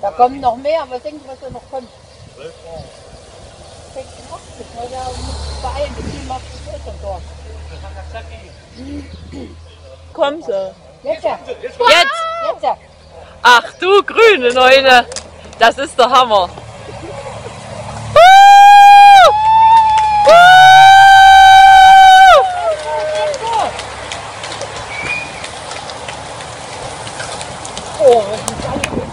Da kommen noch mehr, denkst du, was da noch kommt? 86, weil da muss beeilen, die Team macht das schon dort. Kommen sie. Jetzt ja, Jetzt! jetzt ja. Ach du grüne Neune! Das ist der Hammer. 哦